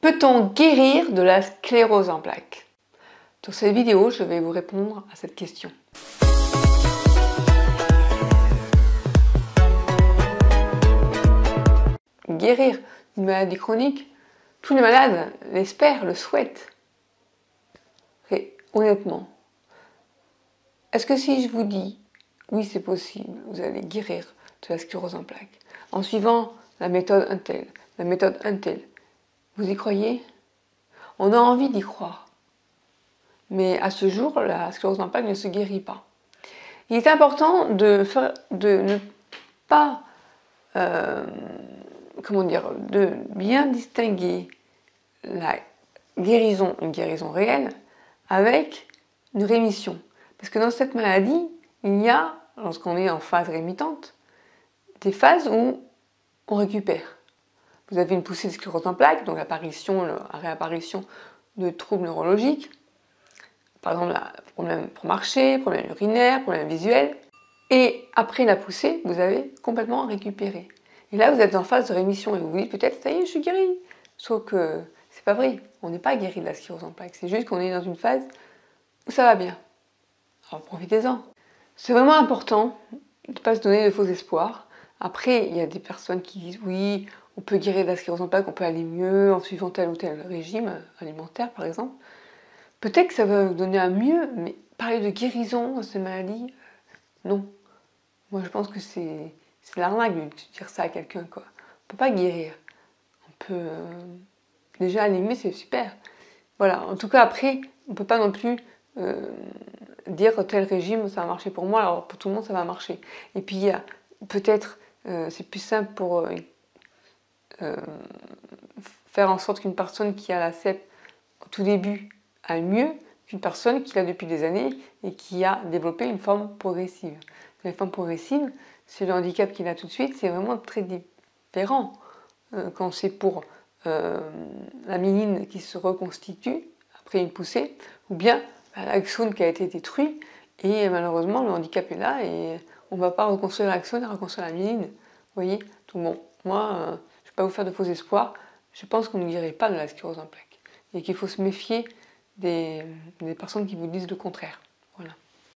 Peut-on guérir de la sclérose en plaques? Dans cette vidéo, je vais vous répondre à cette question. Guérir d'une maladie chronique, tous les malades l'espèrent, le souhaitent. Et honnêtement, est-ce que si je vous dis oui c'est possible, vous allez guérir de la sclérose en plaques en suivant la méthode Intel, la méthode Intel, vous y croyez? On a envie d'y croire. Mais à ce jour, la sclérose en plaques ne se guérit pas. Il est important de, ne pas, euh, comment dire, de bien distinguer la guérison, une guérison réelle, avec une rémission. Parce que dans cette maladie, il y a, lorsqu'on est en phase rémitante, des phases où on récupère vous avez une poussée de sclérose en plaques, donc apparition, la réapparition de troubles neurologiques, par exemple problème pour marcher, problème urinaire, problème visuel. Et après la poussée, vous avez complètement récupéré. Et là, vous êtes en phase de rémission et vous vous dites peut-être, ça y est, je suis guéri. Sauf que c'est pas vrai. On n'est pas guéri de la sclérose en plaques. C'est juste qu'on est dans une phase où ça va bien. Alors profitez-en. C'est vraiment important de ne pas se donner de faux espoirs. Après, il y a des personnes qui disent oui, on peut guérir de la sclérose on peut aller mieux en suivant tel ou tel régime alimentaire par exemple. Peut-être que ça va vous donner un mieux, mais parler de guérison de ces maladies, euh, non. Moi je pense que c'est l'arnaque de dire ça à quelqu'un quoi. On peut pas guérir. On peut euh, déjà aller c'est super. Voilà, en tout cas après, on peut pas non plus euh, dire tel régime ça va marcher pour moi, alors pour tout le monde ça va marcher. Et puis peut-être c'est plus simple pour euh, faire en sorte qu'une personne qui a la CEP au tout début aille mieux qu'une personne qui l'a depuis des années et qui a développé une forme progressive. La forme progressive, c'est le handicap qu'il a tout de suite, c'est vraiment très différent. Euh, quand c'est pour euh, la myline qui se reconstitue après une poussée, ou bien bah, l'axone qui a été détruit, et malheureusement le handicap est là et on ne va pas reconstruire l'axone et reconstruire la myline. Vous voyez? Tout bon. Moi, vous faire de faux espoirs, je pense qu'on ne guérit pas de la sclérose en plaques et qu'il faut se méfier des personnes qui vous disent le contraire.